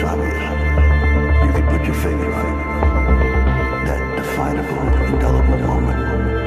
it's obvious. You could put your finger on it. That definable, indelible moment.